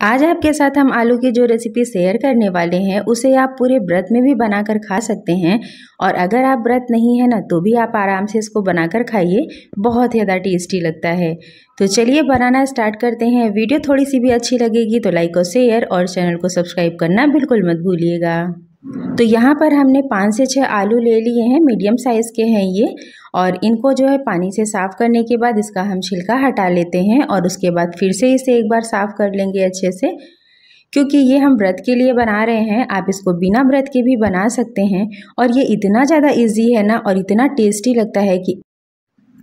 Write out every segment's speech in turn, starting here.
आज आपके साथ हम आलू की जो रेसिपी शेयर करने वाले हैं, उसे आप पूरे व्रत में भी बनाकर खा सकते हैं। और अगर आप व्रत नहीं है ना तो भी आप आराम से इसको बनाकर खाइए। बहुत ज़्यादा टेस्टी लगता है। तो चलिए बनाना स्टार्ट करते हैं। वीडियो थोड़ी सी भी अच्छी लगेगी तो लाइक और शेयर और चैनल को सब्सक्राइब करना बिल्कुल मत भूलिएगा। तो यहाँ पर हमने पाँच से छः आलू ले लिए हैं मीडियम साइज़ के हैं ये, और इनको जो है पानी से साफ़ करने के बाद इसका हम छिलका हटा लेते हैं और उसके बाद फिर से इसे एक बार साफ़ कर लेंगे अच्छे से। क्योंकि ये हम व्रत के लिए बना रहे हैं, आप इसको बिना व्रत के भी बना सकते हैं, और ये इतना ज़्यादा इजी है ना, और इतना टेस्टी लगता है कि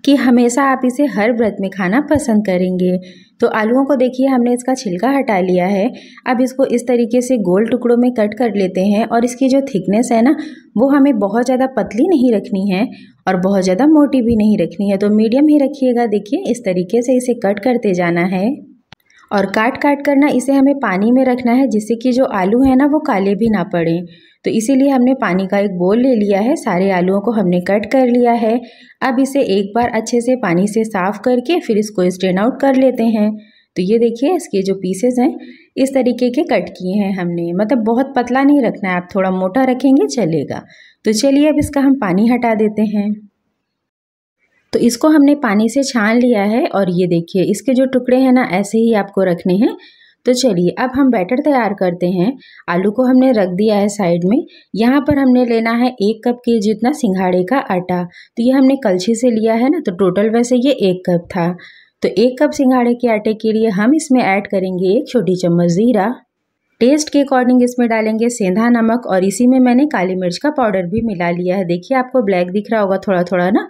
कि हमेशा आप इसे हर व्रत में खाना पसंद करेंगे। तो आलूओं को देखिए, हमने इसका छिलका हटा लिया है। अब इसको इस तरीके से गोल टुकड़ों में कट कर लेते हैं और इसकी जो थिकनेस है ना, वो हमें बहुत ज़्यादा पतली नहीं रखनी है और बहुत ज़्यादा मोटी भी नहीं रखनी है। तो मीडियम ही रखिएगा, देखिए, इस तरीके से इसे कट करते जाना है। और काट काट करना, इसे हमें पानी में रखना है, जिससे कि जो आलू है ना, वो काले भी ना पड़े। तो इसीलिए हमने पानी का एक बोल ले लिया है, सारे आलूओं को हमने कट कर लिया है। अब इसे एक बार अच्छे से पानी से साफ़ करके फिर इसको स्ट्रेन आउट कर लेते हैं। तो ये देखिए, इसके जो पीसेस हैं, इस तरीके के कट किए हैं हमने। मतलब बहुत पतला नहीं रखना है, आप थोड़ा मोटा रखेंगे, चलेगा। तो चलिए अब इसका हम पानी हटा देते हैं। तो इसको हमने पानी से छान लिया है और ये देखिए, इसके जो टुकड़े हैं ना, ऐसे ही आपको रखने हैं। तो चलिए, अब हम बैटर तैयार करते हैं। आलू को हमने रख दिया है साइड में। यहाँ पर हमने लेना है एक कप के जितना सिंघाड़े का आटा। तो ये हमने कलछी से लिया है ना तो टोटल वैसे ये एक कप था। तो एक कप सिंघाड़े के आटे के लिए हम इसमें ऐड करेंगे एक छोटी चम्मच ज़ीरा। टेस्ट के अकॉर्डिंग इसमें डालेंगे सेंधा नमक और इसी में मैंने काली मिर्च का पाउडर भी मिला लिया है। देखिए, आपको ब्लैक दिख रहा होगा थोड़ा थोड़ा ना।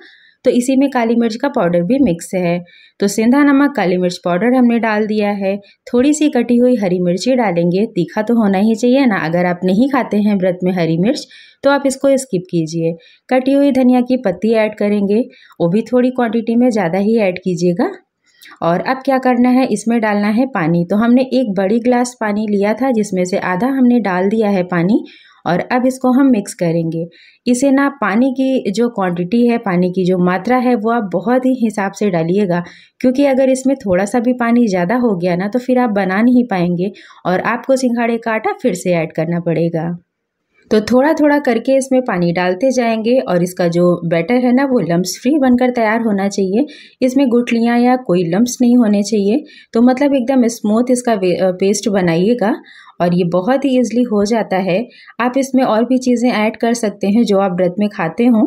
तो इसी में काली मिर्च का पाउडर भी मिक्स है। तो सेंधा नमक, काली मिर्च पाउडर हमने डाल दिया है। थोड़ी सी कटी हुई हरी मिर्ची डालेंगे। तीखा तो होना ही चाहिए ना, अगर आप नहीं खाते हैं व्रत में हरी मिर्च तो आप इसको स्किप कीजिए। कटी हुई धनिया की पत्ती ऐड करेंगे। वो भी थोड़ी क्वांटिटी में ज़्यादा ही ऐड कीजिएगा। और अब क्या करना है? इसमें डालना है पानी। तो हमने एक बड़ी ग्लास पानी लिया था, जिसमें से आधा हमने डाल दिया है पानी। और अब इसको हम मिक्स करेंगे। इसे ना पानी की जो क्वांटिटी है, पानी की जो मात्रा है, वो आप बहुत ही हिसाब से डालिएगा, क्योंकि अगर इसमें थोड़ा सा भी पानी ज़्यादा हो गया ना तो फिर आप बना नहीं पाएँगे और आपको सिंघाड़े का आटा फिर से ऐड करना पड़ेगा। तो थोड़ा थोड़ा करके इसमें पानी डालते जाएँगे और इसका जो बैटर है ना, वो लम्स फ्री बनकर तैयार होना चाहिए। इसमें गुठलियाँ या कोई लम्स नहीं होने चाहिए। तो मतलब एकदम स्मूथ इसका पेस्ट बनाइएगा और ये बहुत ही ईजिली हो जाता है। आप इसमें और भी चीज़ें ऐड कर सकते हैं जो आप व्रत में खाते हों।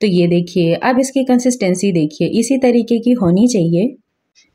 तो ये देखिए, अब इसकी कंसिस्टेंसी देखिए, इसी तरीके की होनी चाहिए।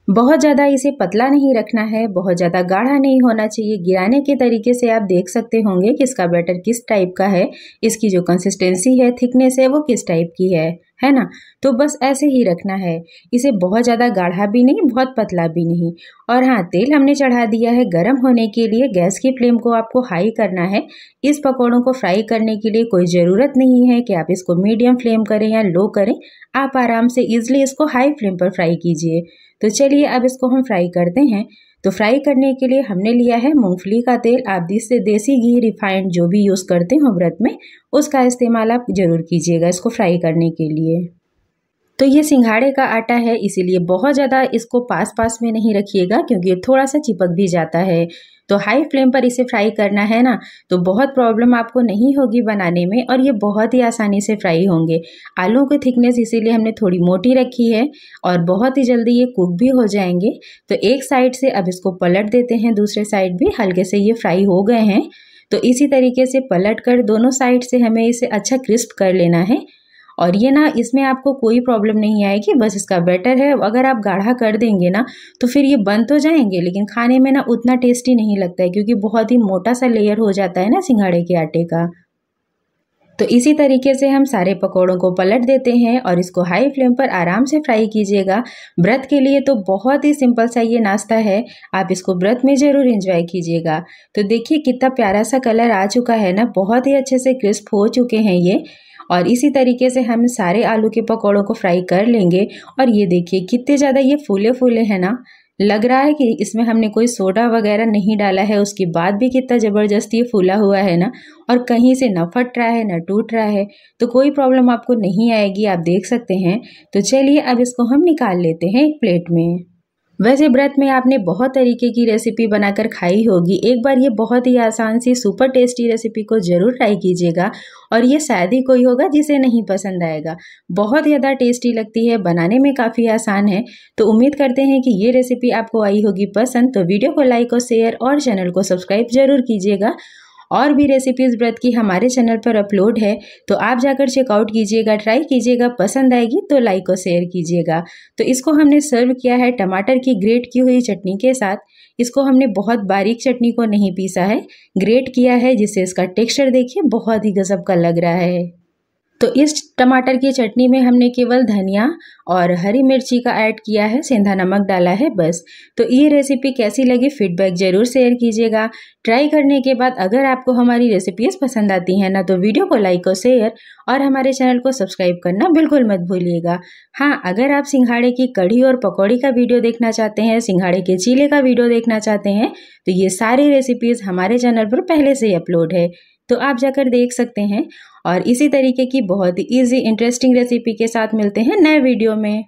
बहुत ज़्यादा इसे पतला नहीं रखना है, बहुत ज़्यादा गाढ़ा नहीं होना चाहिए। गिराने के तरीके से आप देख सकते होंगे कि इसका बैटर किस टाइप का है, इसकी जो कंसिस्टेंसी है थिकनेस है, वो किस टाइप की है है ना? तो बस ऐसे ही रखना है। इसे बहुत ज़्यादा गाढ़ा भी नहीं, बहुत पतला भी नहीं। और हाँ तेल हमने चढ़ा दिया है गर्म होने के लिए, गैस की फ्लेम को आपको हाई करना है। इस पकौड़ों को फ्राई करने के लिए कोई ज़रूरत नहीं है कि आप इसको मीडियम फ्लेम करें या लो करें। आप आराम से ईजिली इसको हाई फ्लेम पर फ्राई कीजिए। तो चलिए अब इसको हम फ्राई करते हैं। तो फ्राई करने के लिए हमने लिया है मूंगफली का तेल। आप जिससे देसी घी रिफाइंड जो भी यूज़ करते हो व्रत में, उसका इस्तेमाल आप ज़रूर कीजिएगा इसको फ्राई करने के लिए। तो ये सिंघाड़े का आटा है, इसीलिए बहुत ज़्यादा इसको पास पास में नहीं रखिएगा, क्योंकि ये थोड़ा सा चिपक भी जाता है। तो हाई फ्लेम पर इसे फ्राई करना है ना तो बहुत प्रॉब्लम आपको नहीं होगी बनाने में, और ये बहुत ही आसानी से फ्राई होंगे। आलू की थिकनेस इसीलिए हमने थोड़ी मोटी रखी है, और बहुत ही जल्दी ये कुक भी हो जाएँगे। तो एक साइड से अब इसको पलट देते हैं, दूसरे साइड भी, हल्के से ये फ्राई हो गए हैं। तो इसी तरीके से पलट कर दोनों साइड से हमें इसे अच्छा क्रिस्प कर लेना है। और ये ना इसमें आपको कोई प्रॉब्लम नहीं आएगी, बस इसका बेटर है। अगर आप गाढ़ा कर देंगे ना तो फिर ये बन तो जाएँगे, लेकिन खाने में ना उतना टेस्टी नहीं लगता है, क्योंकि बहुत ही मोटा सा लेयर हो जाता है ना सिंघाड़े के आटे का। तो इसी तरीके से हम सारे पकौड़ों को पलट देते हैं और इसको हाई फ्लेम पर आराम से फ्राई कीजिएगा। व्रत के लिए तो बहुत ही सिंपल सा ये नाश्ता है। आप इसको व्रत में ज़रूर इंजॉय कीजिएगा। तो देखिए कितना प्यारा सा कलर आ चुका है ना, बहुत ही अच्छे से क्रिस्प हो चुके हैं ये। और इसी तरीके से हम सारे आलू के पकौड़ों को फ्राई कर लेंगे। और ये देखिए, कितने ज़्यादा ये फूले फूले हैं ना। लग रहा है कि इसमें हमने कोई सोडा वगैरह नहीं डाला है, उसके बाद भी कितना ज़बरदस्ती ये फूला हुआ है ना। और कहीं से न फट रहा है, न टूट रहा है तो कोई प्रॉब्लम आपको नहीं आएगी, आप देख सकते हैं। तो चलिए, अब इसको हम निकाल लेते हैं एक प्लेट में। वैसे व्रत में आपने बहुत तरीके की रेसिपी बनाकर खाई होगी। एक बार ये बहुत ही आसान सी सुपर टेस्टी रेसिपी को ज़रूर ट्राई कीजिएगा और ये शायद ही कोई होगा जिसे नहीं पसंद आएगा। बहुत ज़्यादा टेस्टी लगती है, बनाने में काफ़ी आसान है। तो उम्मीद करते हैं कि ये रेसिपी आपको आई होगी पसंद। तो वीडियो को लाइक और शेयर और चैनल को सब्सक्राइब ज़रूर कीजिएगा। और भी रेसिपीज़ व्रत की हमारे चैनल पर अपलोड है तो आप जाकर चेकआउट कीजिएगा ट्राई कीजिएगा, पसंद आएगी तो लाइक और शेयर कीजिएगा। तो इसको हमने सर्व किया है टमाटर की ग्रेट की हुई चटनी के साथ। इसको हमने बहुत बारीक चटनी को नहीं पीसा है ग्रेट किया है जिससे इसका टेक्स्चर देखिए बहुत ही गजब का लग रहा है। तो इस टमाटर की चटनी में हमने केवल धनिया और हरी मिर्ची का ऐड किया है, सेंधा नमक डाला है, बस। तो ये रेसिपी कैसी लगी फीडबैक ज़रूर शेयर कीजिएगा। ट्राई करने के बाद अगर आपको हमारी रेसिपीज़ पसंद आती हैं ना तो वीडियो को लाइक और शेयर और हमारे चैनल को सब्सक्राइब करना बिल्कुल मत भूलिएगा। हाँ अगर आप सिंघाड़े की कढ़ी और पकौड़ी का वीडियो देखना चाहते हैं, सिंघाड़े के चीले का वीडियो देखना चाहते हैं तो ये सारी रेसिपीज़ हमारे चैनल पर पहले से ही अपलोड है। तो आप जाकर देख सकते हैं। और इसी तरीके की बहुत ही ईजी इंटरेस्टिंग रेसिपी के साथ मिलते हैं नए वीडियो में।